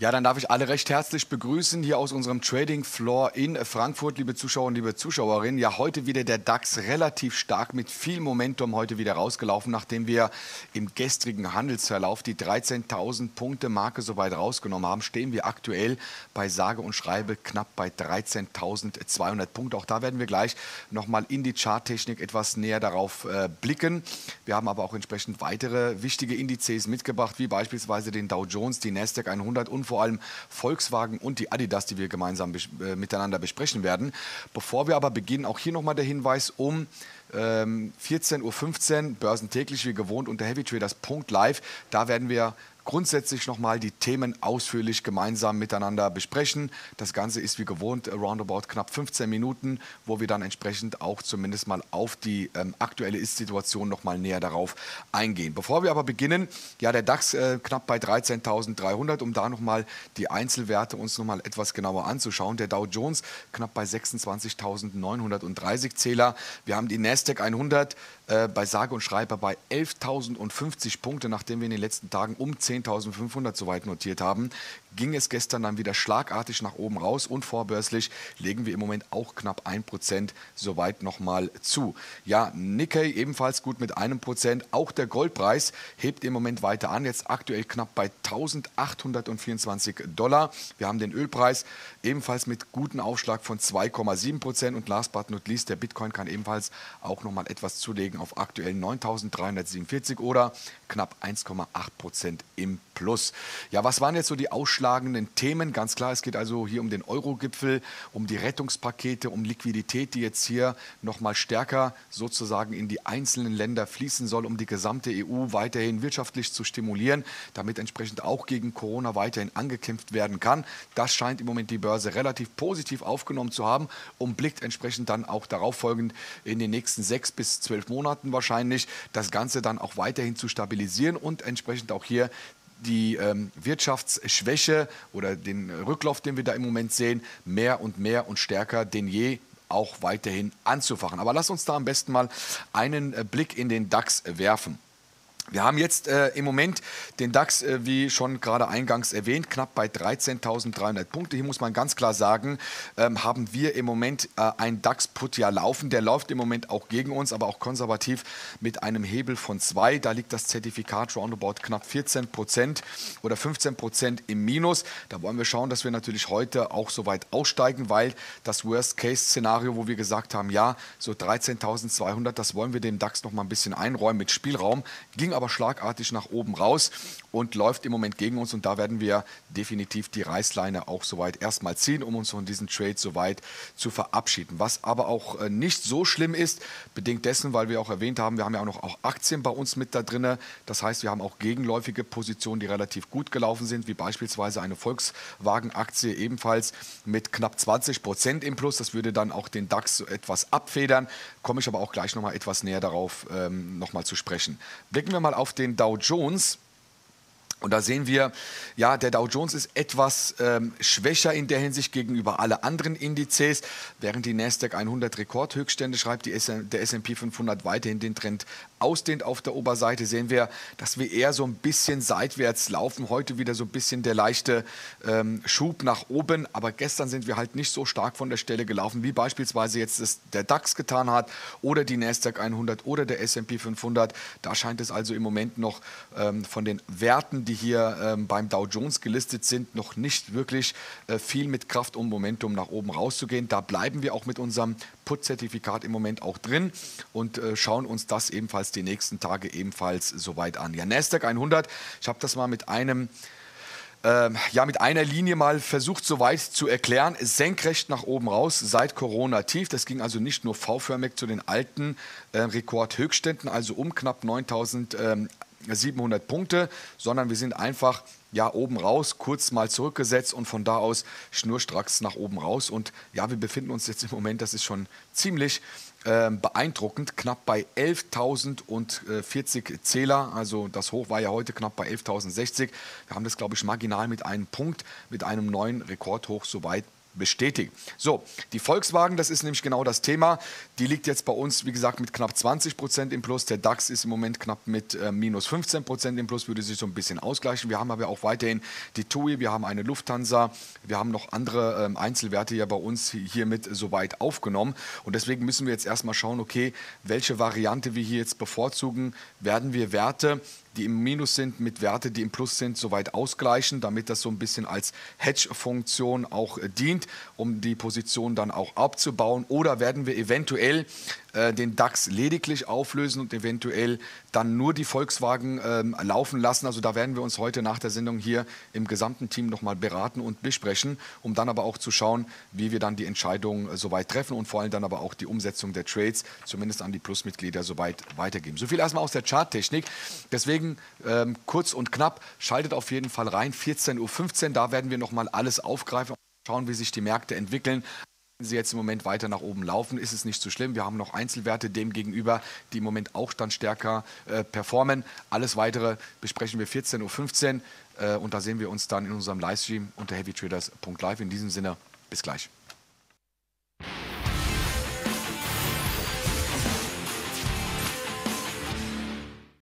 Ja, dann darf ich alle recht herzlich begrüßen hier aus unserem Trading Floor in Frankfurt, liebe Zuschauer und liebe Zuschauerinnen. Ja, heute wieder der DAX relativ stark mit viel Momentum heute wieder rausgelaufen, nachdem wir im gestrigen Handelsverlauf die 13.000 Punkte Marke soweit rausgenommen haben, stehen wir aktuell bei sage und schreibe knapp bei 13.200 Punkte. Auch da werden wir gleich nochmal in die Charttechnik etwas näher darauf äh, blicken. Wir haben aber auch entsprechend weitere wichtige Indizes mitgebracht, wie beispielsweise den Dow Jones, die Nasdaq 100 und vor allem Volkswagen und die Adidas, die wir gemeinsam bes äh, miteinander besprechen werden. Bevor wir aber beginnen, auch hier nochmal der Hinweis um ähm, 14.15 Uhr, börsentäglich wie gewohnt unter heavytraders.live. Da werden wir grundsätzlich nochmal die Themen ausführlich gemeinsam miteinander besprechen. Das Ganze ist wie gewohnt roundabout knapp 15 Minuten, wo wir dann entsprechend auch zumindest mal auf die ähm, aktuelle Ist-Situation nochmal näher darauf eingehen. Bevor wir aber beginnen, ja, der DAX äh, knapp bei 13.300, um da nochmal die Einzelwerte uns nochmal etwas genauer anzuschauen. Der Dow Jones knapp bei 26.930 Zähler. Wir haben die Nasdaq 100 äh, bei sage und schreibe bei 11.050 Punkte, nachdem wir in den letzten Tagen um 10 10.500 soweit notiert haben, ging es gestern dann wieder schlagartig nach oben raus und vorbörslich legen wir im Moment auch knapp 1% soweit nochmal zu. Ja, Nikkei ebenfalls gut mit einem Prozent. Auch der Goldpreis hebt im Moment weiter an, jetzt aktuell knapp bei 1824 Dollar. Wir haben den Ölpreis ebenfalls mit gutem Aufschlag von 2,7 Prozent und last but not least, der Bitcoin kann ebenfalls auch nochmal etwas zulegen auf aktuell 9347 oder knapp 1,8 Prozent im Plus. Ja, was waren jetzt so die ausschlagenden Themen? Ganz klar, es geht also hier um den Euro-Gipfel, um die Rettungspakete, um Liquidität, die jetzt hier nochmal stärker sozusagen in die einzelnen Länder fließen soll, um die gesamte EU weiterhin wirtschaftlich zu stimulieren, damit entsprechend auch gegen Corona weiterhin angekämpft werden kann. Das scheint im Moment die Börse relativ positiv aufgenommen zu haben und blickt entsprechend dann auch darauf folgend in den nächsten sechs bis zwölf Monaten wahrscheinlich das Ganze dann auch weiterhin zu stabilisieren und entsprechend auch hier die ähm, Wirtschaftsschwäche oder den Rücklauf, den wir da im Moment sehen, mehr und mehr und stärker denn je auch weiterhin anzufachen. Aber lass uns da am besten mal einen äh, Blick in den DAX werfen. Wir haben jetzt äh, im Moment den DAX, äh, wie schon gerade eingangs erwähnt, knapp bei 13.300 Punkte. Hier muss man ganz klar sagen, ähm, haben wir im Moment äh, einen DAX-Put ja laufen. Der läuft im Moment auch gegen uns, aber auch konservativ mit einem Hebel von 2. Da liegt das Zertifikat roundabout knapp 14 Prozent oder 15 Prozent im Minus. Da wollen wir schauen, dass wir natürlich heute auch so weit aussteigen, weil das Worst-Case-Szenario, wo wir gesagt haben, ja, so 13.200, das wollen wir dem DAX noch mal ein bisschen einräumen mit Spielraum, ging aber schlagartig nach oben raus und läuft im Moment gegen uns. Und da werden wir definitiv die Reißleine auch soweit erstmal ziehen, um uns von diesem Trade soweit zu verabschieden. Was aber auch äh, nicht so schlimm ist, bedingt dessen, weil wir auch erwähnt haben, wir haben ja auch noch auch Aktien bei uns mit da drin. Das heißt, wir haben auch gegenläufige Positionen, die relativ gut gelaufen sind, wie beispielsweise eine Volkswagen-Aktie ebenfalls mit knapp 20 Prozent im Plus. Das würde dann auch den DAX so etwas abfedern. Komme ich aber auch gleich nochmal etwas näher darauf ähm, nochmal zu sprechen. Blicken wir mal auf den Dow Jones. Und da sehen wir, ja, der Dow Jones ist etwas ähm, schwächer in der Hinsicht gegenüber alle anderen Indizes, während die Nasdaq 100 Rekordhöchststände schreibt, die der S&P 500 weiterhin den Trend ausdehnt. Auf der Oberseite sehen wir, dass wir eher so ein bisschen seitwärts laufen. Heute wieder so ein bisschen der leichte ähm, Schub nach oben, aber gestern sind wir halt nicht so stark von der Stelle gelaufen, wie beispielsweise jetzt das, der DAX getan hat oder die Nasdaq 100 oder der S&P 500. Da scheint es also im Moment noch ähm, von den Werten, die hier ähm, beim Dow Jones gelistet sind, noch nicht wirklich äh, viel mit Kraft und Momentum nach oben rauszugehen. Da bleiben wir auch mit unserem Put-Zertifikat im Moment auch drin und äh, schauen uns das ebenfalls die nächsten Tage ebenfalls soweit an. Ja, Nasdaq 100, ich habe das mal mit einem ähm, ja, mit einer Linie mal versucht, soweit zu erklären. Senkrecht nach oben raus seit Corona tief. Das ging also nicht nur V-förmig zu den alten äh, Rekordhöchstständen, also um knapp 9000 ähm, 700 Punkte, sondern wir sind einfach ja oben raus, kurz mal zurückgesetzt und von da aus schnurstracks nach oben raus. Und ja, wir befinden uns jetzt im Moment, das ist schon ziemlich äh, beeindruckend, knapp bei 11.040 Zähler. Also das Hoch war ja heute knapp bei 11.060. Wir haben das, glaube ich, marginal mit einem Punkt, mit einem neuen Rekordhoch soweit bestätigt. So, die Volkswagen, das ist nämlich genau das Thema. Die liegt jetzt bei uns, wie gesagt, mit knapp 20 Prozent im Plus. Der DAX ist im Moment knapp mit äh, minus 15 Prozent im Plus, würde sich so ein bisschen ausgleichen. Wir haben aber auch weiterhin die TUI, wir haben eine Lufthansa, wir haben noch andere ähm, Einzelwerte ja bei uns hiermit soweit aufgenommen. Und deswegen müssen wir jetzt erstmal schauen, okay, welche Variante wir hier jetzt bevorzugen. Werden wir Werte die im Minus sind, mit Werte, die im Plus sind, soweit ausgleichen, damit das so ein bisschen als Hedge-Funktion auch äh, dient, um die Position dann auch abzubauen. Oder werden wir eventuell äh, den DAX lediglich auflösen und eventuell dann nur die Volkswagen ähm, laufen lassen. Also da werden wir uns heute nach der Sendung hier im gesamten Team nochmal beraten und besprechen, um dann aber auch zu schauen, wie wir dann die Entscheidung äh, soweit treffen und vor allem dann aber auch die Umsetzung der Trades, zumindest an die Plusmitglieder, soweit weitergeben. So viel erstmal aus der Charttechnik. Deswegen ähm, kurz und knapp, schaltet auf jeden Fall rein. 14.15 Uhr, da werden wir nochmal alles aufgreifen, schauen, wie sich die Märkte entwickeln sie jetzt im Moment weiter nach oben laufen, ist es nicht so schlimm. Wir haben noch Einzelwerte dem gegenüber, die im Moment auch dann stärker äh, performen. Alles weitere besprechen wir 14.15 Uhr äh, und da sehen wir uns dann in unserem Livestream unter heavytraders.live. In diesem Sinne, bis gleich.